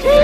Two.